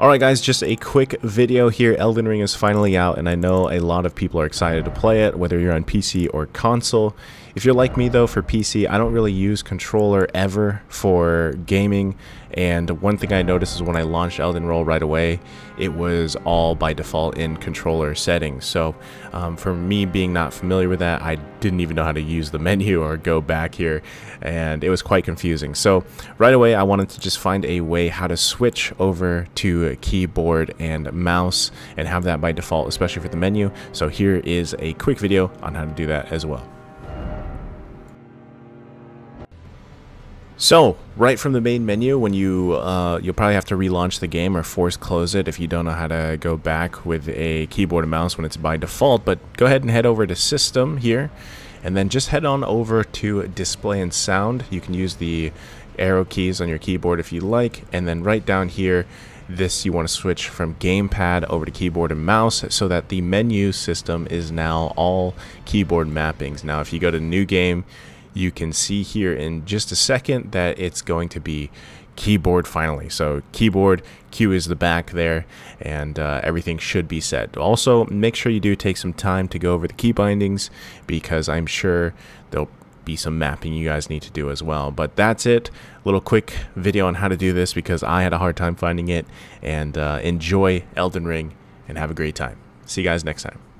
Alright guys, just a quick video here. Elden Ring is finally out and I know a lot of people are excited to play it, whether you're on PC or console. If you're like me though, for PC, I don't really use controller ever for gaming. And one thing I noticed is when I launched Elden Ring right away, it was all by default in controller settings. So um, for me being not familiar with that, I didn't even know how to use the menu or go back here. And it was quite confusing. So right away, I wanted to just find a way how to switch over to keyboard and mouse and have that by default, especially for the menu. So here is a quick video on how to do that as well. So, right from the main menu, when you, uh, you'll probably have to relaunch the game or force close it if you don't know how to go back with a keyboard and mouse when it's by default, but go ahead and head over to System here, and then just head on over to Display and Sound. You can use the arrow keys on your keyboard if you like, and then right down here, this you want to switch from gamepad over to keyboard and mouse so that the menu system is now all keyboard mappings. Now if you go to new game, you can see here in just a second that it's going to be keyboard finally. So keyboard, Q is the back there, and uh, everything should be set. Also, make sure you do take some time to go over the key bindings because I'm sure there'll be some mapping you guys need to do as well. But that's it. A little quick video on how to do this because I had a hard time finding it. And uh, enjoy Elden Ring and have a great time. See you guys next time.